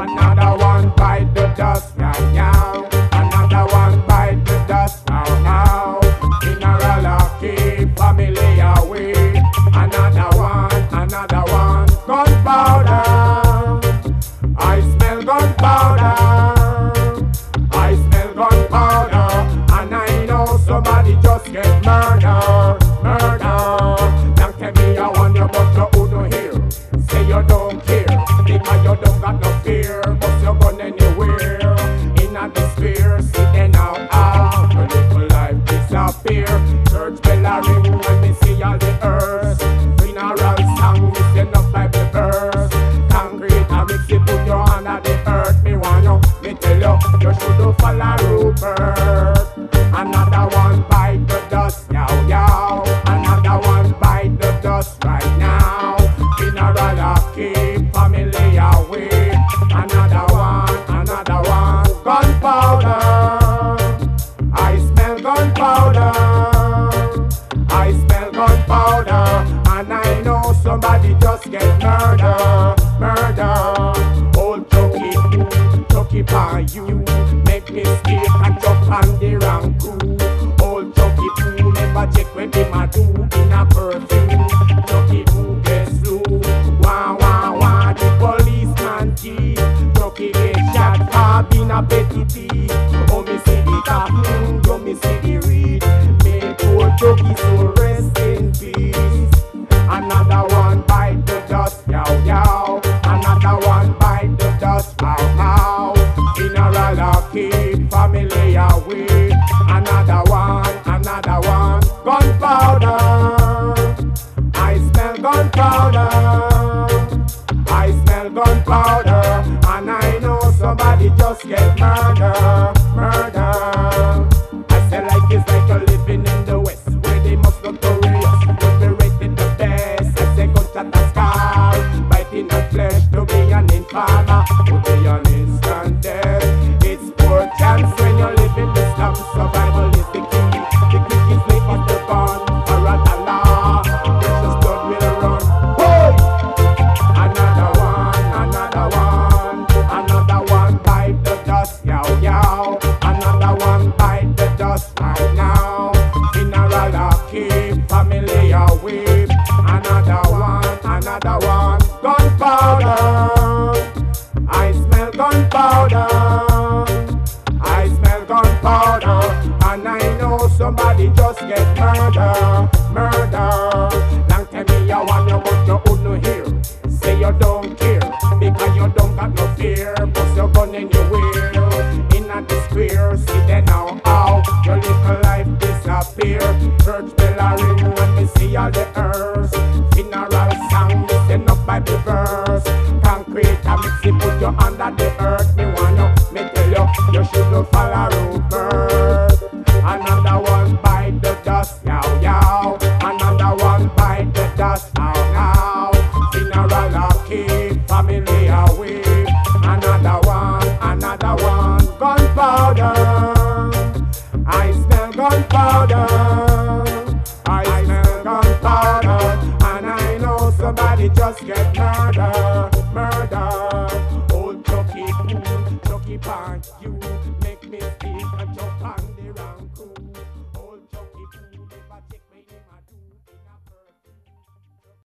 Another one bite the dust right now. Another one bite the dust right now. Funeral keep family away. Another one, another one. Gunpowder. I smell gunpowder. I smell gunpowder. And I know somebody just get murdered. Church bell a ring when me see all the earth. Funeral song me send up Bible verse. Concrete I mix it put your hand at the earth. Me want you, me tell you, you should do follow Rupert. I smell gunpowder. And I know somebody just get murder. Murder. Old Chucky, Chucky by you. Make mistake and jump on the wrong crew. Old Chucky Poo never check when him a do in a perfume. Chucky Poo get slew. Wah wah wah. The policeman cheat. Chucky get shot for being a petty thief. Make poor rest in peace. Another one bite the dust, yow yow. Another one bite the dust, how how. Funeral a keep family away. Another one, another one. Gunpowder. I smell gunpowder. I smell gunpowder. And I know somebody just get murder, know somebody just get murder, murder. Long time me I want you, but you would no hear. Say you don't care because you don't got no fear, but you're gun anywhere. In family away. Another one, another one. Gunpowder. I smell gunpowder. I smell gunpowder. And I know somebody just get murdered, murder. Old Chucky, Chucky Pan, you.